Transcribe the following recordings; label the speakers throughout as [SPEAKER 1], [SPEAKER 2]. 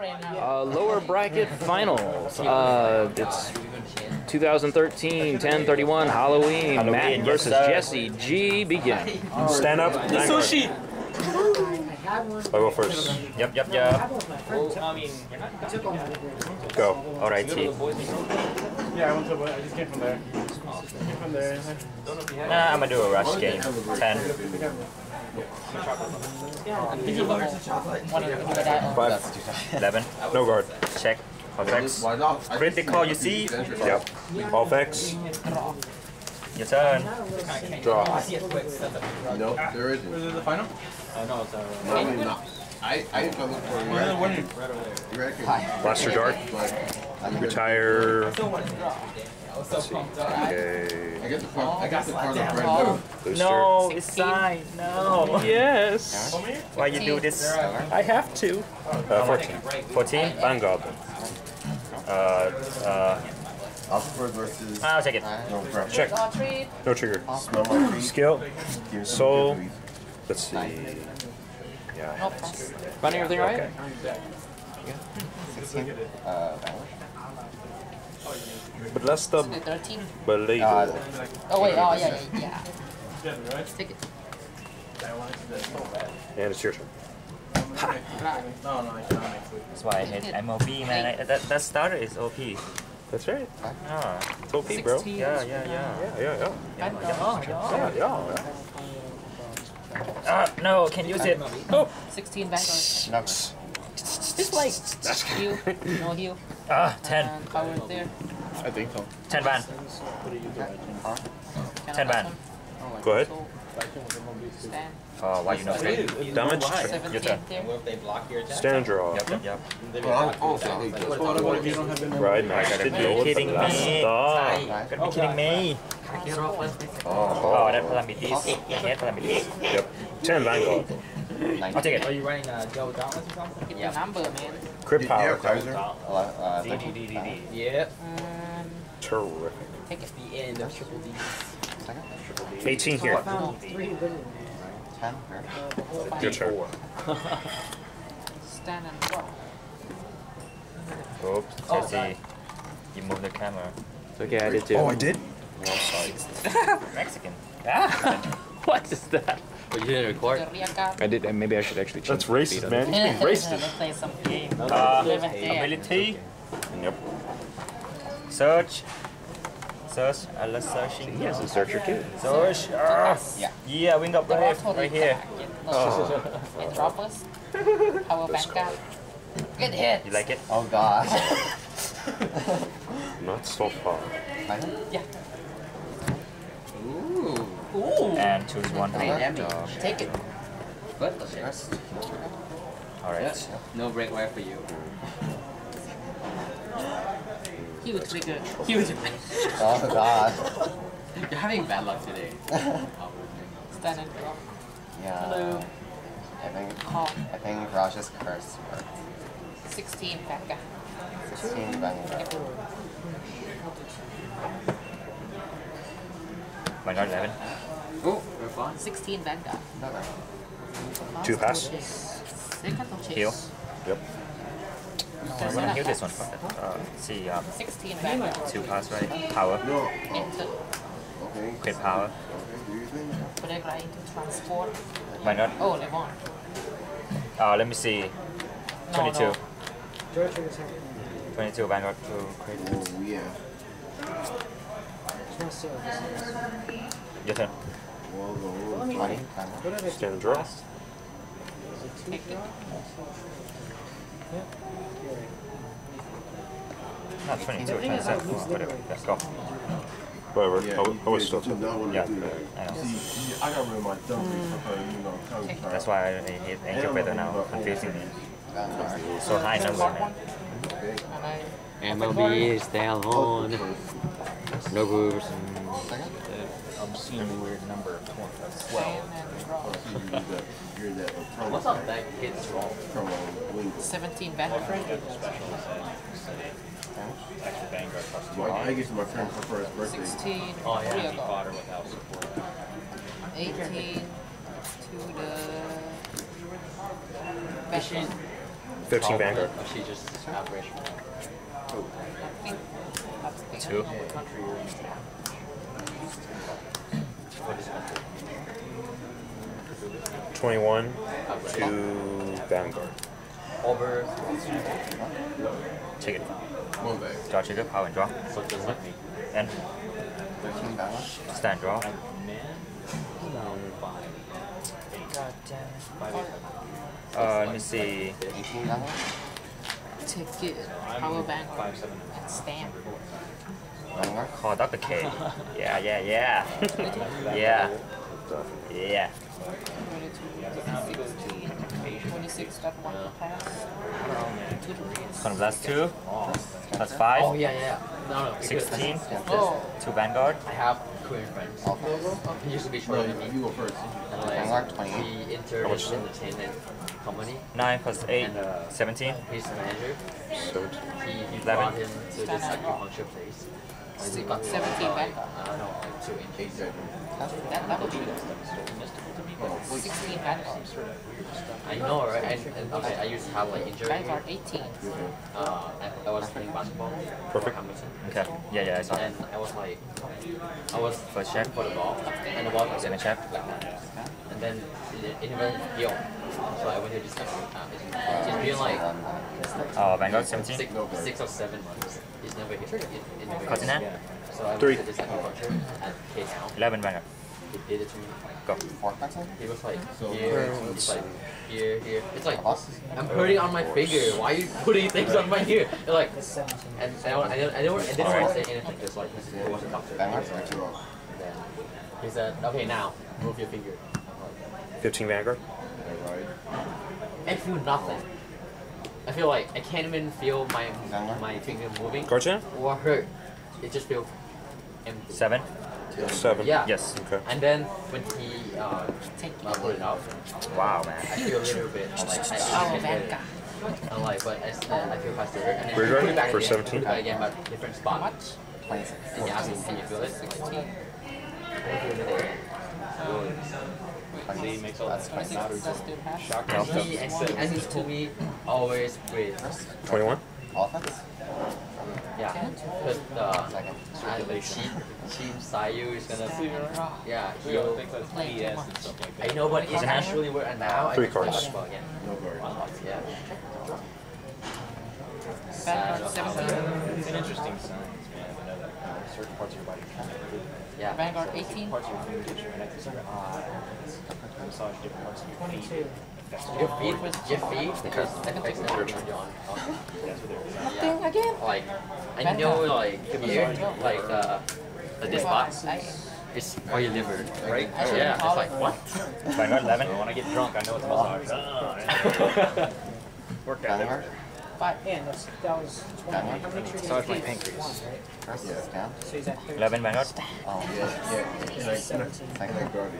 [SPEAKER 1] Uh, lower bracket finals. Uh, it's 2013 1031 Halloween.
[SPEAKER 2] Halloween,
[SPEAKER 1] Matt
[SPEAKER 2] yes,
[SPEAKER 1] versus
[SPEAKER 2] sir.
[SPEAKER 1] Jesse G. Begin.
[SPEAKER 3] Stand up. Sushi. I go first.
[SPEAKER 2] Yep, yep, yep.
[SPEAKER 3] Go.
[SPEAKER 2] Alrighty.
[SPEAKER 4] Yeah, I went to. I just came from there. Came from there.
[SPEAKER 2] Nah, I'm gonna do a rush game. 10.
[SPEAKER 3] Five.
[SPEAKER 2] 11.
[SPEAKER 3] No guard.
[SPEAKER 2] Check. Effects. Critical, you see?
[SPEAKER 3] Yep. All effects.
[SPEAKER 2] Your turn.
[SPEAKER 3] Draw.
[SPEAKER 5] No, there isn't.
[SPEAKER 4] Is it the final?
[SPEAKER 5] Normally uh, not. I, I used to look for eradicate. Eradicate.
[SPEAKER 3] Blaster Dark.
[SPEAKER 5] But
[SPEAKER 3] Retire. Okay.
[SPEAKER 5] I got the card. I got the card of red.
[SPEAKER 3] Booster.
[SPEAKER 2] No, it's signed. No.
[SPEAKER 1] Yes.
[SPEAKER 2] Why you do this?
[SPEAKER 1] I have to.
[SPEAKER 3] Uh, 14.
[SPEAKER 2] 14?
[SPEAKER 3] Vanguard.
[SPEAKER 2] Uh, uh,
[SPEAKER 5] Oxford versus.
[SPEAKER 2] I'll take it.
[SPEAKER 5] No, bro.
[SPEAKER 3] Check. No trigger.
[SPEAKER 5] Smell my feet.
[SPEAKER 3] Skill. Soul. Let's see. Yeah.
[SPEAKER 1] Running everything right?
[SPEAKER 3] But let's the
[SPEAKER 6] 13.
[SPEAKER 3] believe.
[SPEAKER 6] Oh, wait. Oh, yeah, yeah, yeah. Take it.
[SPEAKER 3] And it's your turn.
[SPEAKER 4] No, no, I cannot.
[SPEAKER 2] That's why I hate MOB, man. I, that, that starter is OP.
[SPEAKER 3] That's right.
[SPEAKER 2] Ah,
[SPEAKER 3] It's OP, bro.
[SPEAKER 2] yeah, yeah, yeah.
[SPEAKER 3] Yeah, yeah, yeah.
[SPEAKER 6] Yeah, yeah.
[SPEAKER 3] Yeah, yeah.
[SPEAKER 2] Ah, no, can use it. Oh,
[SPEAKER 6] 16 Vanguard.
[SPEAKER 5] Nuts.
[SPEAKER 6] Just like heal, no heal,
[SPEAKER 2] ah, 10.
[SPEAKER 6] and power there.
[SPEAKER 5] I think so.
[SPEAKER 2] 10 van.
[SPEAKER 6] Can
[SPEAKER 2] 10
[SPEAKER 6] I
[SPEAKER 2] van.
[SPEAKER 3] Go ahead.
[SPEAKER 6] So, stand.
[SPEAKER 2] Oh, why you know three?
[SPEAKER 3] Damage.
[SPEAKER 6] 17
[SPEAKER 2] Your turn.
[SPEAKER 3] Stand draw.
[SPEAKER 2] Yep, yep, yep.
[SPEAKER 5] Well, I'm also I hate this.
[SPEAKER 4] What about if you don't have the memory?
[SPEAKER 3] Right, nice.
[SPEAKER 2] Gotta be kidding
[SPEAKER 3] the last
[SPEAKER 2] me.
[SPEAKER 3] star.
[SPEAKER 2] Gotta be kidding me. Oh, that calamities. I hate calamities.
[SPEAKER 3] Yep. 10 Vanguard.
[SPEAKER 2] I'll take it.
[SPEAKER 7] Are you running uh, Joe Dauntless or something?
[SPEAKER 6] Get the number, man.
[SPEAKER 3] Crit
[SPEAKER 5] Yeah,
[SPEAKER 3] power.
[SPEAKER 5] Kaiser.
[SPEAKER 7] Uh, Yep.
[SPEAKER 6] Um,
[SPEAKER 3] Terrific.
[SPEAKER 6] take it.
[SPEAKER 7] The end of Triple D.
[SPEAKER 3] 18 here.
[SPEAKER 6] No, three.
[SPEAKER 3] Your turn.
[SPEAKER 6] Stand and draw.
[SPEAKER 2] Oops, Jesse. You moved the camera.
[SPEAKER 1] It's okay, I did too.
[SPEAKER 3] Oh, I did?
[SPEAKER 2] Mexican.
[SPEAKER 1] What is that?
[SPEAKER 7] But you didn't record?
[SPEAKER 6] The.
[SPEAKER 1] I did. and Maybe I should actually change
[SPEAKER 3] That's
[SPEAKER 1] the speed
[SPEAKER 3] racist,
[SPEAKER 1] of
[SPEAKER 3] man.
[SPEAKER 1] it.
[SPEAKER 3] He's being
[SPEAKER 6] Let's
[SPEAKER 3] racist.
[SPEAKER 6] play some game.
[SPEAKER 2] Uh,
[SPEAKER 6] Live
[SPEAKER 2] ability.
[SPEAKER 3] Yep.
[SPEAKER 2] Search. Search. I love searching.
[SPEAKER 1] He has a searcher too.
[SPEAKER 2] Search. Ah.
[SPEAKER 6] Yeah.
[SPEAKER 2] Yeah, wing up
[SPEAKER 6] The
[SPEAKER 2] right,
[SPEAKER 6] bottle
[SPEAKER 2] right here.
[SPEAKER 6] Oh. It droppers. Power Vanguard. Good hit.
[SPEAKER 2] You like it?
[SPEAKER 5] Oh God.
[SPEAKER 3] Not so far.
[SPEAKER 6] Yeah.
[SPEAKER 2] And choose one.
[SPEAKER 6] Take it.
[SPEAKER 7] But okay.
[SPEAKER 2] Alright.
[SPEAKER 7] No break wire for you.
[SPEAKER 6] he Huge trigger. Huge.
[SPEAKER 5] Oh God.
[SPEAKER 7] You're having bad luck today.
[SPEAKER 6] Stand and draw.
[SPEAKER 5] Yeah.
[SPEAKER 6] Hello.
[SPEAKER 5] I think
[SPEAKER 6] Call.
[SPEAKER 5] I think Raj's curse worked.
[SPEAKER 6] 16 Vanguard.
[SPEAKER 5] 16 Vanguard.
[SPEAKER 2] My god, 11.
[SPEAKER 7] Oh, we're fine.
[SPEAKER 6] 16 Vanguard.
[SPEAKER 3] Two pass.
[SPEAKER 6] Second chase?
[SPEAKER 2] Heal.
[SPEAKER 3] Yep.
[SPEAKER 2] I'm gonna heal this one first. Uh, see, um,
[SPEAKER 6] 16 Vanguard.
[SPEAKER 2] two pass, right? Power.
[SPEAKER 6] Enter.
[SPEAKER 5] Okay.
[SPEAKER 2] Crit power.
[SPEAKER 5] Do you think?
[SPEAKER 6] Break right into transport.
[SPEAKER 2] My god.
[SPEAKER 6] Oh, Lemon.
[SPEAKER 2] Uh, let me see.
[SPEAKER 6] No,
[SPEAKER 2] 22.
[SPEAKER 6] no.
[SPEAKER 2] 22 Vanguard to crit.
[SPEAKER 5] Oh yeah.
[SPEAKER 2] Your turn.
[SPEAKER 5] Well, the 20.
[SPEAKER 3] Stand and draw.
[SPEAKER 6] Take it.
[SPEAKER 2] Not 22, 27. Oh, whatever. Let's go.
[SPEAKER 3] Whatever.
[SPEAKER 5] Yeah,
[SPEAKER 3] I was- I was still
[SPEAKER 5] you
[SPEAKER 2] Yeah,
[SPEAKER 5] to do that.
[SPEAKER 2] I know.
[SPEAKER 5] See, I got rid of my dumb for her, you know, tongue
[SPEAKER 2] That's
[SPEAKER 5] That's
[SPEAKER 2] why I hate Incubator now. Confusing me. So high number, man.
[SPEAKER 6] And I
[SPEAKER 7] MLB is down on. No boobs.
[SPEAKER 1] I'm weird number of 12.
[SPEAKER 6] stand and draw.
[SPEAKER 5] You're that uh,
[SPEAKER 7] What's up, that kid's wrong?
[SPEAKER 5] promo window.
[SPEAKER 6] 17 Vanguard.
[SPEAKER 5] Well, I guess my friend for his birthday.
[SPEAKER 6] 16
[SPEAKER 7] Oh, yeah.
[SPEAKER 6] rear guard. 18 to the Batman.
[SPEAKER 3] 15 Vanguard.
[SPEAKER 7] She just average.
[SPEAKER 1] Two.
[SPEAKER 7] What is that?
[SPEAKER 3] 21 to Vanguard.
[SPEAKER 7] Over.
[SPEAKER 1] Take it.
[SPEAKER 5] One bag.
[SPEAKER 1] Draw trigger, power and draw.
[SPEAKER 7] So just like me.
[SPEAKER 1] And
[SPEAKER 5] 13 balance.
[SPEAKER 1] stand draw.
[SPEAKER 7] God damn.
[SPEAKER 1] Uh, let me see.
[SPEAKER 5] 18 balance.
[SPEAKER 6] Take it. Power bank. And stamp.
[SPEAKER 5] Vanguard.
[SPEAKER 1] Call Dr. K. Yeah, yeah, yeah. yeah. Yeah.
[SPEAKER 6] 16. 26, that one. Two degrees.
[SPEAKER 1] Con plus two. Plus five.
[SPEAKER 7] Oh yeah, yeah. No, no. because
[SPEAKER 1] 16.
[SPEAKER 6] Oh,
[SPEAKER 1] Two Vanguard.
[SPEAKER 7] I have Korean friends. He used to be
[SPEAKER 5] No,
[SPEAKER 7] shorter than me.
[SPEAKER 5] you go first.
[SPEAKER 7] And
[SPEAKER 5] Vanguard,
[SPEAKER 7] like,
[SPEAKER 5] 28.
[SPEAKER 7] he entered
[SPEAKER 3] much
[SPEAKER 7] an entertainment company.
[SPEAKER 1] Nine plus eight.
[SPEAKER 7] And uh,
[SPEAKER 1] 17.
[SPEAKER 7] he's the manager.
[SPEAKER 3] 17.
[SPEAKER 7] He, he
[SPEAKER 1] Eleven.
[SPEAKER 7] brought him to this acupuncture place. And he
[SPEAKER 6] 17
[SPEAKER 7] uh,
[SPEAKER 6] Vanguard.
[SPEAKER 7] I don't know, like two
[SPEAKER 6] that, that would be 16 Vanguard.
[SPEAKER 7] I know, right? And, and okay, I used to have like injury.
[SPEAKER 6] Vanguard 18.
[SPEAKER 7] Uh, I, I was playing basketball for
[SPEAKER 3] Perfect.
[SPEAKER 7] Hamilton.
[SPEAKER 1] Okay. Yeah, yeah, I saw.
[SPEAKER 7] And I was like, I was
[SPEAKER 1] First check.
[SPEAKER 7] for the ball, and the ball was
[SPEAKER 1] Second check.
[SPEAKER 7] like that. And then it, it never healed. So I went to this guy. Uh, it's, it's been like
[SPEAKER 1] Oh, Vanguard 17.
[SPEAKER 7] six, six or seven months. It's never healed. It, it never
[SPEAKER 1] Cut in
[SPEAKER 7] So I
[SPEAKER 3] Three.
[SPEAKER 7] went to this acupuncture at K Town.
[SPEAKER 1] 11 Vanguard.
[SPEAKER 7] He did it to me.
[SPEAKER 1] Go.
[SPEAKER 5] Four pencil.
[SPEAKER 7] He was like,
[SPEAKER 5] So,
[SPEAKER 7] here, it's like, here, here. It's like, I'm hurting on my finger. Why are you putting things on my ear? They're like, and I don't, I didn't, I didn't, I didn't want to say anything. Just like, it was a doctor.
[SPEAKER 5] Vanguard. Or two roll.
[SPEAKER 7] Then he said, okay, now move your finger.
[SPEAKER 3] 15 Vanguard.
[SPEAKER 7] I feel nothing. I feel like I can't even feel my my finger moving
[SPEAKER 3] Guard jam?
[SPEAKER 7] or hurt. It just feels empty.
[SPEAKER 1] Seven.
[SPEAKER 3] 7.
[SPEAKER 7] Yeah.
[SPEAKER 1] Yes.
[SPEAKER 3] Okay.
[SPEAKER 7] And then when he uh, uh, put it out,
[SPEAKER 1] Wow, man.
[SPEAKER 7] I feel a little bit like I,
[SPEAKER 6] Power
[SPEAKER 7] I get it.
[SPEAKER 6] Vanguard.
[SPEAKER 7] I'm like, but I, I feel faster. And then
[SPEAKER 3] Rear
[SPEAKER 7] you put
[SPEAKER 3] guard
[SPEAKER 7] it back
[SPEAKER 3] for
[SPEAKER 7] again,
[SPEAKER 3] 17?
[SPEAKER 7] Put it back again, but different spot.
[SPEAKER 6] Much?
[SPEAKER 5] 26.
[SPEAKER 7] And you ask me, can you feel it?
[SPEAKER 6] 16.
[SPEAKER 5] See, makes all that
[SPEAKER 6] 26, that's still pass.
[SPEAKER 7] And he, and he, and he told me always breathe.
[SPEAKER 3] 21?
[SPEAKER 5] Offense.
[SPEAKER 7] Yeah, because uh, uh, Team Team Sayu is gonna, yeah, he'll.
[SPEAKER 6] Play too much.
[SPEAKER 7] I know, but it's actually where now
[SPEAKER 3] Three cards.
[SPEAKER 7] basketball again.
[SPEAKER 5] No guard.
[SPEAKER 7] Yeah.
[SPEAKER 6] Vanguard 17.
[SPEAKER 1] It's an interesting science, man. I know that uh, certain parts of your body kind of
[SPEAKER 7] Yeah.
[SPEAKER 6] Vanguard 18.
[SPEAKER 1] parts of your fingertips, your neck, your eye, massage different parts of your feet.
[SPEAKER 7] Your feet, your feet, because
[SPEAKER 6] Second
[SPEAKER 7] affects
[SPEAKER 6] picture.
[SPEAKER 7] everything you're on.
[SPEAKER 6] Nothing again.
[SPEAKER 7] Like, I know, like here, like uh, the this spot
[SPEAKER 6] I,
[SPEAKER 7] is for your liver, right?
[SPEAKER 6] I
[SPEAKER 7] Yeah, it's
[SPEAKER 6] call
[SPEAKER 7] like
[SPEAKER 6] it.
[SPEAKER 7] what?
[SPEAKER 1] Vanguard 11. When I get drunk, I know it's massage. Work out.
[SPEAKER 5] Vanguard.
[SPEAKER 6] five.
[SPEAKER 8] Yeah, that's, that was 20.
[SPEAKER 5] Vanguard.
[SPEAKER 8] How many trees
[SPEAKER 1] Massage my
[SPEAKER 8] did
[SPEAKER 1] pancreas.
[SPEAKER 8] One, right?
[SPEAKER 5] First. Yeah. Down.
[SPEAKER 8] So he's at 13.
[SPEAKER 1] 11 Vanguard.
[SPEAKER 5] Oh yeah. Yeah. Like,
[SPEAKER 8] 17.
[SPEAKER 5] second guard.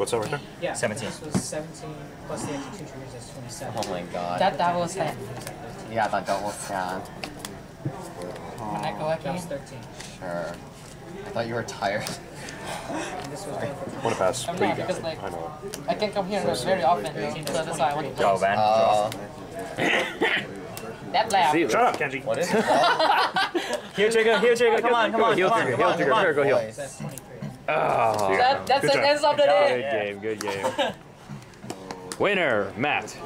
[SPEAKER 3] What's that right there?
[SPEAKER 8] Yeah.
[SPEAKER 1] 17.
[SPEAKER 8] This was 17 plus the extra two trees, that's 27.
[SPEAKER 5] Oh my god.
[SPEAKER 6] That double slam.
[SPEAKER 5] Yeah, that double stand.
[SPEAKER 6] When I go
[SPEAKER 8] That was 13.
[SPEAKER 5] Sure. I thought you were tired.
[SPEAKER 8] And this was going for
[SPEAKER 3] Want to pass?
[SPEAKER 6] I'm not, because like,
[SPEAKER 3] I know.
[SPEAKER 6] I can come here very often, so that's why I want to
[SPEAKER 1] Go,
[SPEAKER 6] play.
[SPEAKER 1] Van.
[SPEAKER 5] Uh,
[SPEAKER 6] That lab.
[SPEAKER 3] Shut up, Kenji.
[SPEAKER 5] what is it called?
[SPEAKER 1] Heal trigger, heal trigger, come on, come on, come on, come on, come on.
[SPEAKER 3] go heal.
[SPEAKER 5] Boys.
[SPEAKER 8] That's 23.
[SPEAKER 3] Oh.
[SPEAKER 6] That, that's
[SPEAKER 3] Good
[SPEAKER 6] the
[SPEAKER 3] job.
[SPEAKER 6] end of the day.
[SPEAKER 3] Good game, good game. Winner, Matt.